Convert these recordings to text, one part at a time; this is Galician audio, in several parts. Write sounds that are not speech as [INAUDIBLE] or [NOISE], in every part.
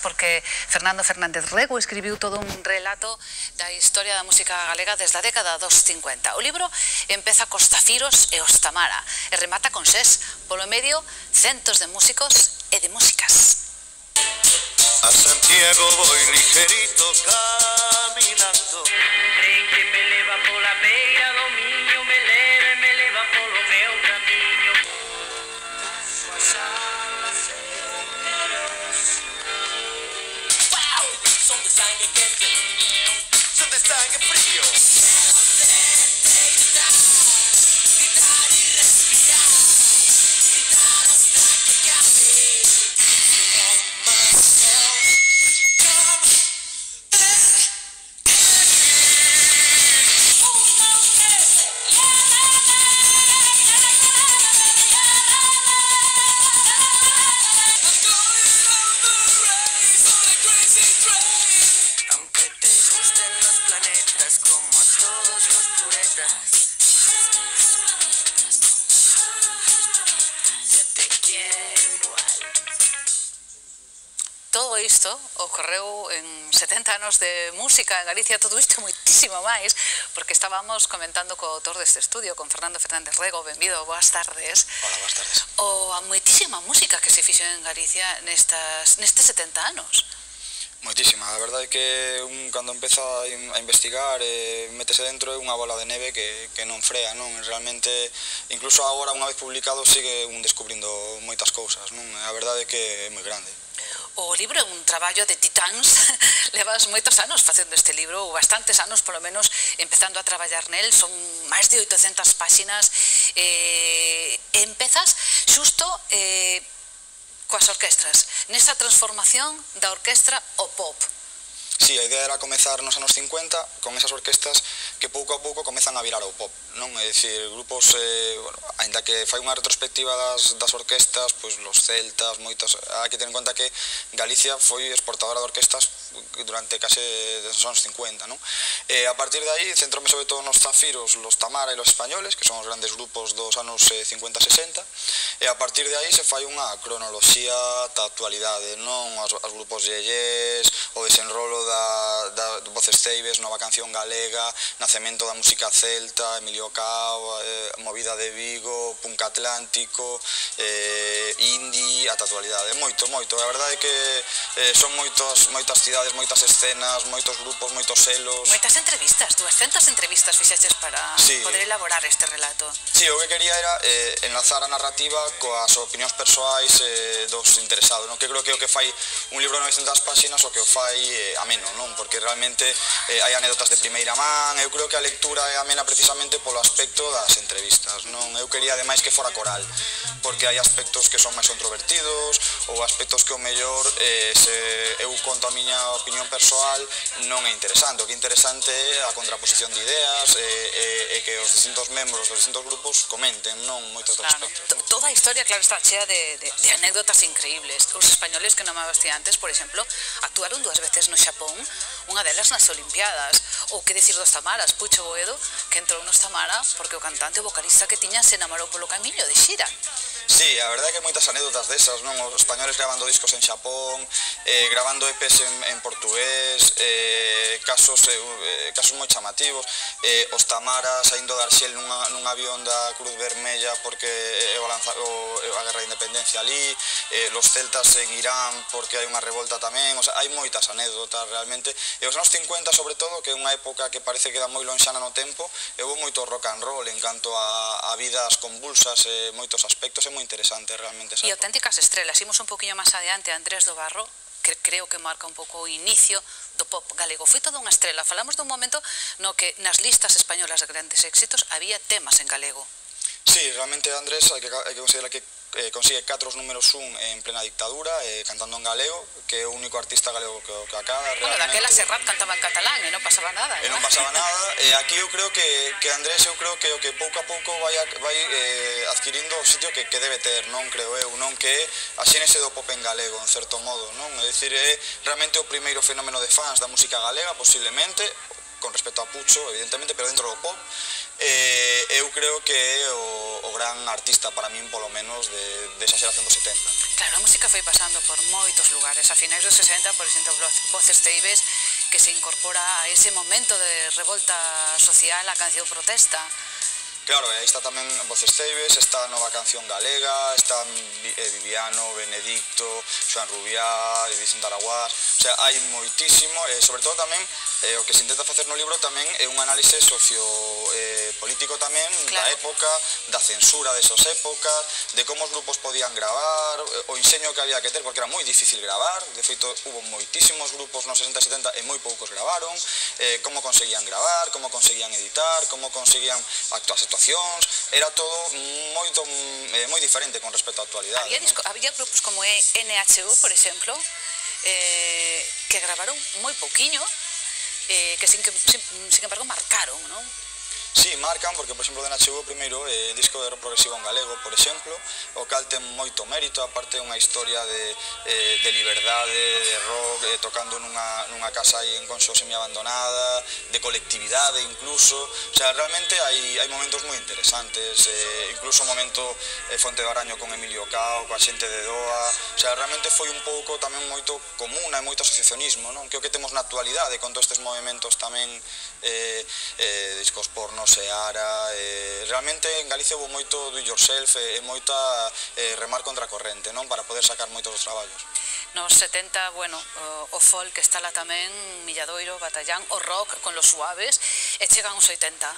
porque Fernando Fernández Rego escribiu todo un relato da historia da música galega desde a década dos 50. O libro empeza cos Zafiros e os Tamara e remata con ses, polo medio, centos de músicos e de músicas. Aunque te gusten los planetas como a todos los puretas. Ya te quiero igual. Todo isto ocorreu en 70 anos de música en Galicia, todo isto moitísimo máis, porque estábamos comentando co autor deste estudio, con Fernando Fernández Rego, benvido, boas tardes. Hola, boas tardes. O a moitísima música que se fixo en Galicia nestas, nestes 70 anos. Moitísima, a verdade é que un cando empeza a investigar eh, e metese dentro é unha bola de neve que, que non frea, non? Realmente, incluso agora unha vez publicado sigue un descubrindo moitas cousas, non? A verdade é que é moi grande. O libro é un traballo de titáns, [LAUGHS] levas moitos anos facendo este libro, ou bastantes anos polo menos empezando a traballar nel, son máis de 800 páxinas, eh, empezas xusto eh, coas orquestras, nesa transformación da orquestra ao pop. Sí, a idea era comezar nos anos 50 con esas orquestas que pouco a pouco comezan a virar ao pop, non? É dicir, grupos, eh, bueno, ainda que fai unha retrospectiva das, das orquestas, pois los celtas, moitas, hai que ter en conta que Galicia foi exportadora de orquestas durante case dos anos 50, non? Eh, a partir de aí, centrome sobre todo nos zafiros, los tamara e los españoles, que son os grandes grupos dos anos eh, 50-60, e a partir de aí se fai unha cronoloxía da actualidade, non? Os, os grupos yeyes, o desenrolo da Voz Esteves, Nova Canción Galega, Nacemento da Música Celta, Emilio Cao, eh, Movida de Vigo, Punk Atlántico, eh, Indie, ata actualidade. Moito, moito. A verdade é que eh, son moitos, moitas cidades, moitas escenas, moitos grupos, moitos selos. Moitas entrevistas, 200 entrevistas fixeches para sí. poder elaborar este relato. Sí, o que quería era eh, enlazar a narrativa coas opinións persoais eh, dos interesados, non? que creo que o que fai un libro de 900 páxinas o que o fai eh, ameno, non? porque realmente eh, hai anécdotas de primeira man, eu creo que a lectura é amena precisamente polo aspecto das entrevistas, non? Eu quería ademais que fora coral, porque hai aspectos que son máis controvertidos ou aspectos que o mellor eh, se eu conto a miña opinión persoal non é interesante, o que é interesante é a contraposición de ideas e, e, e que os distintos membros dos distintos grupos comenten, non? Moitos dos claro, aspectos. Toda a historia, claro, está chea de, de, de anécdotas increíbles. Os españoles que non me abastía antes, por exemplo, actuaron dúas veces no Xapón, unha delas nas nas Olimpiadas. Ou que decir dos Tamaras, Pucho Boedo que entrou nos Tamara porque o cantante o vocalista que tiña se enamorou polo camiño de xira. Sí, a verdade é que hai moitas anécdotas desas, non? Os españoles gravando discos en Xapón, eh, gravando EPs en, en portugués, eh, casos, eh, eh casos moi chamativos, eh, os Tamara saindo de Arxel nunha, nun avión da Cruz Vermella porque é o lanza, o, eh, a Guerra de Independencia ali, eh, los celtas en Irán porque hai unha revolta tamén, o sea, hai moitas anécdotas realmente, e os anos 50 sobre todo, que é unha época que parece que dá moi lonxana no tempo, e houve moito rock and roll en canto a, a vidas convulsas, eh, moitos aspectos, e moi interesante realmente. Esa e auténticas estrelas, imos un poquinho máis adiante, Andrés do Barro, que creo que marca un pouco o inicio do pop galego. Foi toda unha estrela. Falamos dun momento no que nas listas españolas de grandes éxitos había temas en galego. Sí, realmente Andrés, hai que, hai que considerar que eh, consigue catro os números un en plena dictadura, eh, cantando en galego, que é o único artista galego que, que acaba. Bueno, daquela Serrat cantaba en catalán e non pasaba nada. E non pasaba [LAUGHS] nada. e aquí eu creo que, que Andrés, eu creo que o que pouco a pouco vai, a, vai eh, adquirindo o sitio que, que debe ter, non creo eu, non que é a xénese do pop en galego, en certo modo, non? É dicir, é realmente o primeiro fenómeno de fans da música galega, posiblemente, con respecto a Pucho, evidentemente, pero dentro do pop, eh, eu creo que é o, o gran artista para min, polo menos, de, de esa xeración dos 70. Claro, a música foi pasando por moitos lugares. A finais dos 60, por exemplo, Voces Teibes, que se incorpora a ese momento de revolta social, a canción protesta, Claro, eh, aí está tamén Voces Ceibes, está a nova canción galega, está eh, Viviano, Benedicto, Joan Rubiá, Vicente Araguás, o sea, hai moitísimo, e sobre todo tamén eh, o que se intenta facer no libro tamén é un análise socio eh, político tamén claro. da época, da censura desas épocas, de como os grupos podían gravar, o enseño que había que ter, porque era moi difícil gravar, de feito, hubo moitísimos grupos nos 60 e 70 e moi poucos gravaron, eh, como conseguían gravar, como conseguían editar, como conseguían actuar, era todo moito eh, moi diferente con respecto á actualidade. Había, había grupos como E- NHU, por exemplo, eh, que gravaron moi pouquiño, eh, que sin, que sin, sin embargo marcaron, non? Si, sí, marcan, porque, por exemplo, de Nachegú primeiro é eh, disco de rock progresivo en galego, por exemplo, o cal ten moito mérito, aparte unha historia de, eh, de liberdade, de rock, eh, tocando nunha, nunha casa aí en Conxo semi-abandonada, de colectividade incluso, o sea, realmente hai, hai momentos moi interesantes, eh, incluso o momento eh, Fonte de Araño con Emilio Cao, coa xente de Doa, o sea, realmente foi un pouco tamén moito común, hai moito asociacionismo, non? que o que temos na actualidade con todos estes movimentos tamén eh, eh, discos porno no Seara eh, realmente en Galicia hubo moito do yourself e, eh, e moita eh, remar contra a corrente non? Para poder sacar moitos dos traballos. Nos 70, bueno, o, o folk está lá tamén, Milladoiro, Batallán, o rock con los suaves, e chegan os 80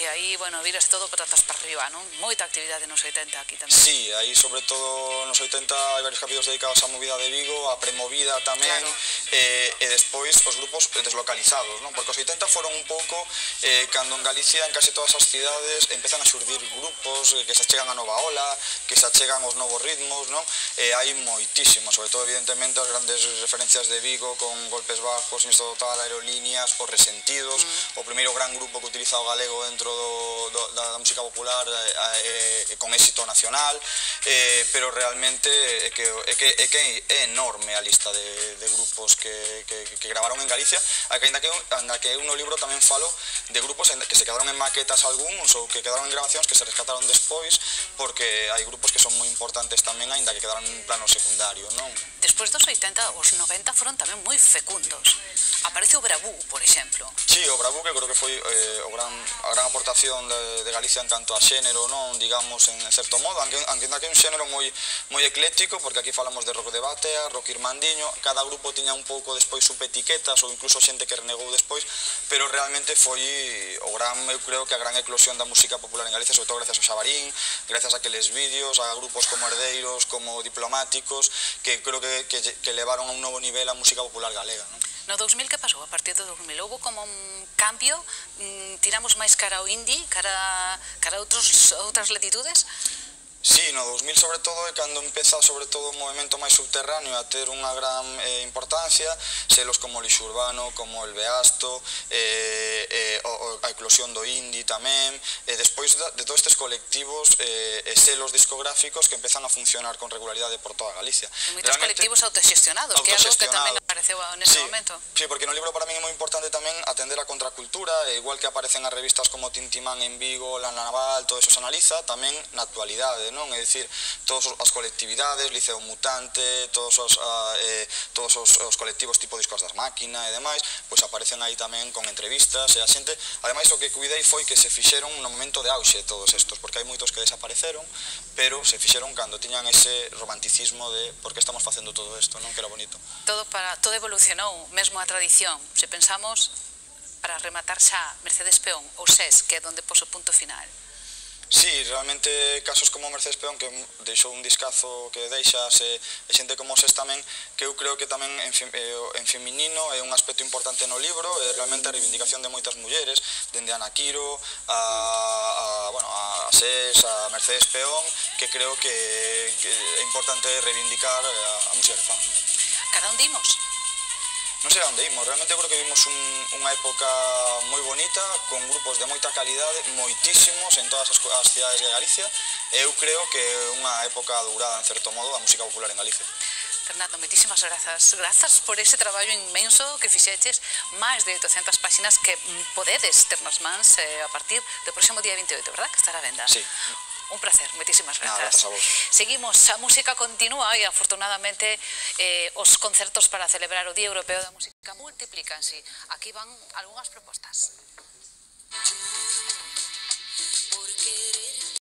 e aí, bueno, virase todo patatas para arriba, non? Moita actividade nos 80 aquí tamén. Sí, aí sobre todo nos 80 hai varios capítulos dedicados á movida de Vigo, á premovida tamén, claro. eh, e despois os grupos deslocalizados, non? Porque os 80 foron un pouco, eh, cando en Galicia, en case todas as cidades, empezan a xurdir grupos eh, que se achegan a nova ola, que se achegan os novos ritmos, non? E eh, hai moitísimos, sobre todo, evidentemente, as grandes referencias de Vigo con golpes bajos, Siniestro Total, Aerolíneas, os Resentidos, uh -huh. o primeiro gran grupo que utiliza o galego dentro dentro do, do, da música popular eh, eh, con éxito nacional, eh, pero realmente é que, é que, é que é enorme a lista de, de grupos que, que, que gravaron en Galicia, a que, ainda que, ainda que eu no libro tamén falo de grupos que se quedaron en maquetas algúns ou que quedaron en grabacións que se rescataron despois, porque hai grupos que son moi importantes tamén, ainda que quedaron en plano secundario, non? Despois dos 80, os 90 foron tamén moi fecundos. Aparece o Bravú, por exemplo. Sí, o Bravú que creo que foi eh, o gran, a gran aportación de, de Galicia en canto a xénero, non, digamos, en certo modo, aunque, aunque que é un xénero moi, moi ecléctico, porque aquí falamos de rock de batea, rock irmandiño, cada grupo tiña un pouco despois subetiquetas ou incluso xente que renegou despois, pero realmente foi o gran, eu creo que a gran eclosión da música popular en Galicia, sobre todo gracias ao Xabarín, gracias a aqueles vídeos, a grupos como Herdeiros, como Diplomáticos, que creo que, que, que levaron a un novo nivel a música popular galega. Non? No 2000 que pasou? A partir do 2000 houve como un cambio, mm, tiramos máis cara ao indie, cara, cara a outros, outras latitudes? Sí, no 2000 sobre todo é cando empeza sobre todo o movimento máis subterráneo a ter unha gran eh, importancia, selos como o lixo urbano, como el Beasto, eh, eh, o, o, a eclosión do indie tamén, e despois da, de todos estes colectivos eh, e selos discográficos que empezan a funcionar con regularidade por toda Galicia. E moitos colectivos autoxestionados, que é algo que tamén apareceu nese sí, momento. Sí, porque no libro para mí é moi importante tamén atender a contracultura, e igual que aparecen as revistas como Tintimán en Vigo, La Naval, todo eso se analiza, tamén na actualidade, sociedade, non? É dicir, todas as colectividades, Liceo Mutante, todos os, eh, todos os, os colectivos tipo Discos das Máquina e demais, pois aparecen aí tamén con entrevistas e a xente, ademais o que cuidei foi que se fixeron no momento de auxe todos estos, porque hai moitos que desapareceron, pero se fixeron cando tiñan ese romanticismo de por que estamos facendo todo isto, non? Que era bonito. Todo para todo evolucionou, mesmo a tradición. Se pensamos para rematar xa Mercedes Peón ou SES, que é donde poso punto final. Sí, realmente casos como Mercedes Peón que deixou un discazo que deixa se, e xente como Ses tamén que eu creo que tamén en, fi, eh, en feminino é un aspecto importante no libro é realmente a reivindicación de moitas mulleres dende Ana Quiro a, a, bueno, a Ses, a Mercedes Peón que creo que, que é importante reivindicar a, a muller fan. Cada un dimos non sei onde imos, realmente creo que vimos un, unha época moi bonita, con grupos de moita calidade, moitísimos en todas as, as cidades de Galicia, e eu creo que é unha época dourada, en certo modo, da música popular en Galicia. Fernando, moitísimas grazas. Grazas por ese traballo inmenso que fixeches, máis de 800 páxinas que podedes ter nas mans eh, a partir do próximo día 28, verdad? Que estará a venda. Sí. Un placer, moitísimas grazas. Nada, Seguimos, a música continúa e afortunadamente eh, os concertos para celebrar o Día Europeo da Música multiplícanse. Aquí van algunhas propostas.